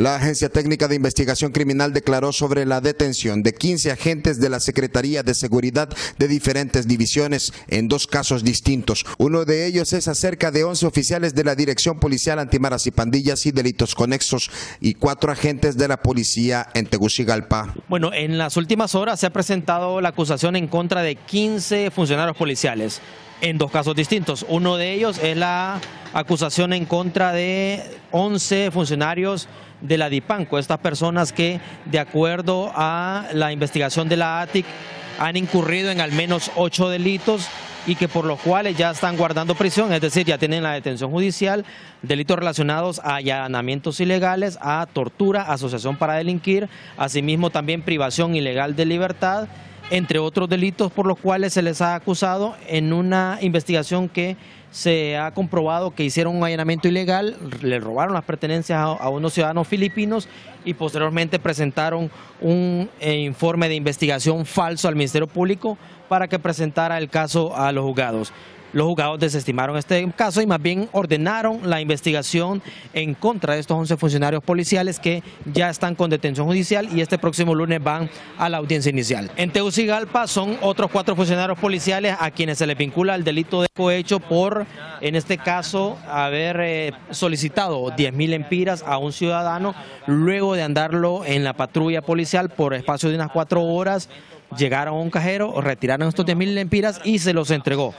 La Agencia Técnica de Investigación Criminal declaró sobre la detención de 15 agentes de la Secretaría de Seguridad de diferentes divisiones en dos casos distintos. Uno de ellos es acerca de 11 oficiales de la Dirección Policial Antimaras y Pandillas y Delitos Conexos y cuatro agentes de la policía en Tegucigalpa. Bueno, en las últimas horas se ha presentado la acusación en contra de 15 funcionarios policiales en dos casos distintos. Uno de ellos es la acusación en contra de 11 funcionarios de la DIPANCO, estas personas que, de acuerdo a la investigación de la ATIC, han incurrido en al menos ocho delitos y que por los cuales ya están guardando prisión, es decir, ya tienen la detención judicial, delitos relacionados a allanamientos ilegales, a tortura, asociación para delinquir, asimismo también privación ilegal de libertad entre otros delitos por los cuales se les ha acusado en una investigación que se ha comprobado que hicieron un allanamiento ilegal, le robaron las pertenencias a, unos ciudadanos filipinos y posteriormente presentaron un eh, informe de investigación falso al Ministerio Público para que presentara el caso a los juzgados. Los juzgados desestimaron este caso y más bien ordenaron la investigación en contra de estos 11 funcionarios policiales que ya están con detención judicial y este próximo lunes van a la audiencia inicial. En Tegucigalpa son otros cuatro funcionarios policiales a quienes se les vincula el delito de cohecho por, en este caso, haber eh, solicitado 10 mil empiras a un ciudadano luego de andarlo en la patrulla policial por espacio de unas cuatro horas. Llegaron a un cajero, retiraron estos 10 mil empiras y se los entregó.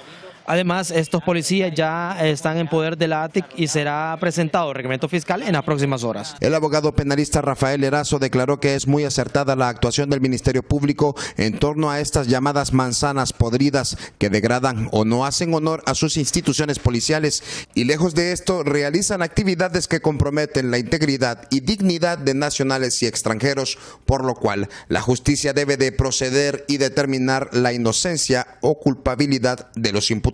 Además, estos policías ya están en poder de la ATIC y será presentado el reglamento fiscal en las próximas horas. El abogado penalista Rafael Erazo declaró que es muy acertada la actuación del Ministerio Público en torno a estas llamadas manzanas podridas que degradan o no hacen honor a sus instituciones policiales y lejos de esto realizan actividades que comprometen la integridad y dignidad de nacionales y extranjeros, por lo cual la justicia debe de proceder y determinar la inocencia o culpabilidad de los imputados.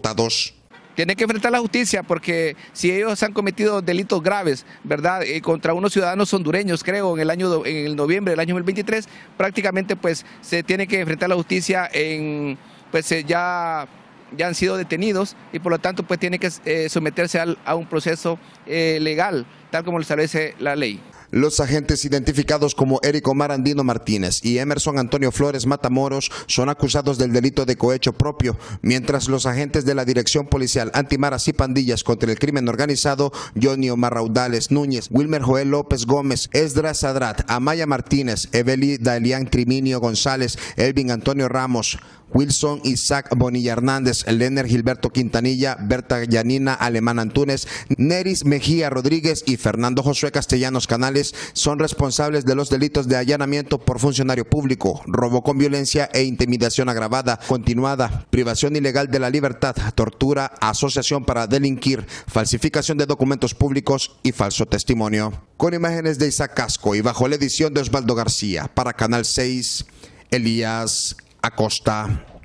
Tiene que enfrentar la justicia porque si ellos han cometido delitos graves, ¿verdad? Eh, contra unos ciudadanos hondureños, creo, en el año en el noviembre del año 2023, prácticamente pues se tiene que enfrentar la justicia en pues eh, ya ya han sido detenidos y por lo tanto pues tiene que eh, someterse a un proceso legal, tal como lo establece la ley. Los agentes identificados como Érico Marandino Martínez y Emerson Antonio Flores Matamoros son acusados del delito de cohecho propio, mientras los agentes de la Dirección Policial Antimaras y Pandillas contra el Crimen Organizado, Johnny Omar Raudales Núñez, Wilmer Joel López Gómez, Esdras Sadrat, Amaya Martínez, Eveli Dalian Criminio González, Elvin Antonio Ramos, Wilson Isaac Bonilla Hernández, Lener Gilberto Quintanilla, Berta Yanina Alemán Antunes, Neris Mejía Rodríguez y Fernando Josué Castellanos Canales son responsables de los delitos de allanamiento por funcionario público, robo con violencia e intimidación agravada, continuada, privación ilegal de la libertad, tortura, asociación para delinquir, falsificación de documentos públicos y falso testimonio. Con imágenes de Isaac Casco y bajo la edición de Osvaldo García, para Canal 6, Elías Acosta.